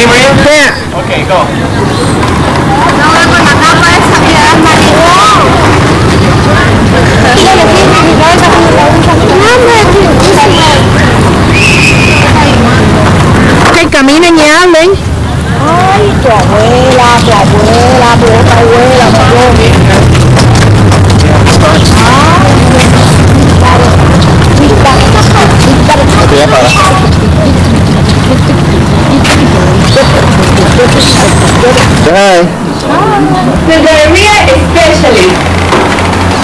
ready, Maria? Yeah. Okay, go. Con la esa que. Que caminen y hablen. Ay, tu abuela, tu abuela, tu abuela, Hi. The diarrhea specialist.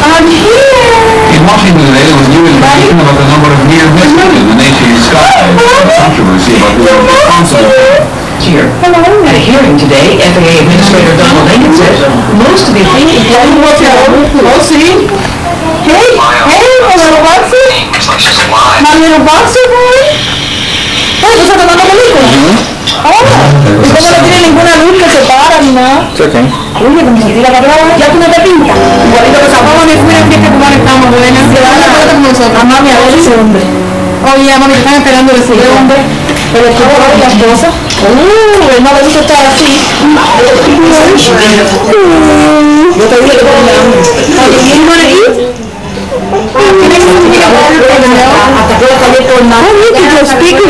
I'm here. In Washington today, there was new information about the number of near misses in the nation's skies. Controversy about who was responsible. Here. Hello. At a hearing today, FAA Administrator Donald Lincoln said most of the fleet employees Hey, hey, my little boxer. My little boxer boy. Okay. Oye, como se tira para atrás, ya tú no te pintas. Igualito que mira que que tomar estamos buenas. Se dan la con nosotros. A mami, a ver ese hombre. Oye, mami, te están esperando ese hombre. Pero es que por las cosas. Uh, no le gusta estar así. Yo te dije que tenía hambre. Oye, ¿y no le Hasta que calle por nada. Oye, que picos.